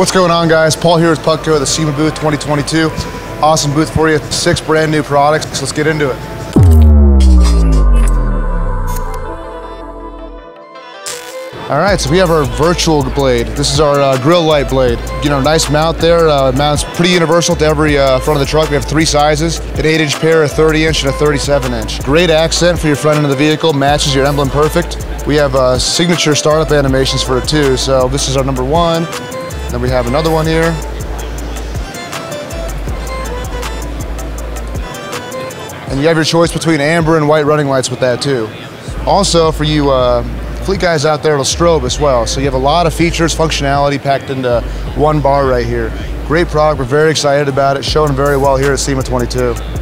What's going on, guys? Paul here with Putco, the SEMA booth 2022. Awesome booth for you. Six brand new products. Let's get into it. All right, so we have our virtual blade. This is our uh, grill light blade. You know, nice mount there. Uh, mounts pretty universal to every uh, front of the truck. We have three sizes, an 8-inch pair, a 30-inch, and a 37-inch. Great accent for your front end of the vehicle, matches your emblem perfect. We have uh, signature startup animations for it too. So this is our number one. Then we have another one here. And you have your choice between amber and white running lights with that too. Also, for you uh, fleet guys out there, it'll strobe as well. So you have a lot of features, functionality packed into one bar right here. Great product, we're very excited about it, showing very well here at SEMA 22.